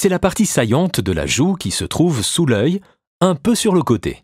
c'est la partie saillante de la joue qui se trouve sous l'œil, un peu sur le côté.